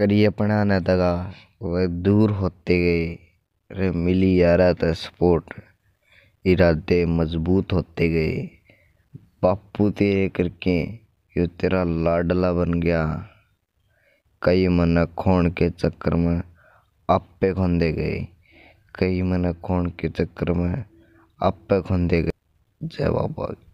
करिए अपना दगा। वह दूर होते गए। रे मिली यारा था सपोर्ट। इरादे मज़बूत होते गए। बापू तेरे करके यो तेरा लाडला बन गया। कई मन खोण के चक्कर में आपे खोंदे गए। कई मन खोण के चक्कर में आपे खोंदे गए। जय बाबा।